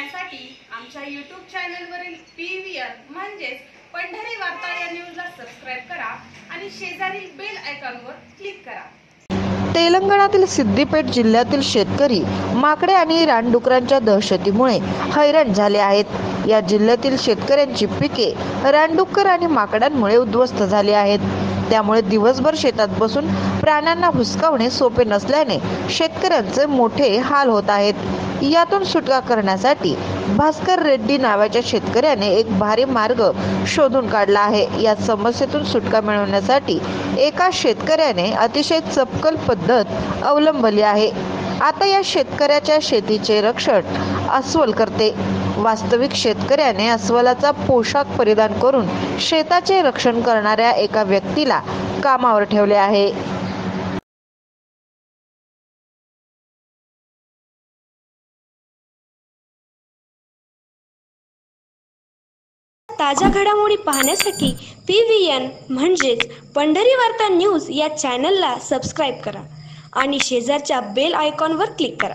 पाहण्यासाठी आमच्या यूट्यूब चॅनलवरील पी व्ही आर म्हणजेच पंढरी वार्ता या न्यूजला सबस्क्राईब करा आणि शेजारील बेल आयकॉनवर क्लिक करा. तेलंगणातील सिद्दीपेट जिल्ह्यातील शेतकरी माकडे आणि रानडुकरांच्या दहशतीमुळे हैराण झाले आहेत. या जिल्ह्यातील शेतकऱ्यांची पिके रानडुक्कर आणि माकडांमुळे उद्ध्वस्त झाली आहेत. त्यामुळे दिवसभर शेतात बसून प्राण्यांना हुसकावणे सोपे नसल्याने शेतकऱ्यांचे मोठे हाल होत आहेत. यातून सुटका करण्यासाठी भास्कर रेड्डी नावाच्या शेतकऱ्याने एक भारी मार्ग शोधून काढला आहे. या समस्येतून सुटका मिळवण्यासाठी एका शेतकऱ्याने अतिशय चपकल पद्धत अवलंबली आहे. आता या शेतकऱ्याच्या शेतीचे रक्षण अस्वल करते. वास्तविक शेतकऱ्याने अस्वलाचा पोशाख परिधान करून शेताचे रक्षण करणाऱ्या एका व्यक्तीला कामावर ठेवले आहे. ताज्या घडामोडी पाहण्यासाठी पी व्ही एन म्हणजेच पंढरी वार्ता न्यूज या चॅनलला सबस्क्राईब करा आणि शेजारच्या बेल आयकॉनवर क्लिक करा.